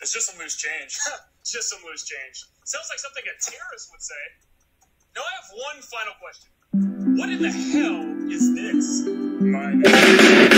It's just some loose change. just some loose change. Sounds like something a terrorist would say. Now I have one final question. What in the hell is this? My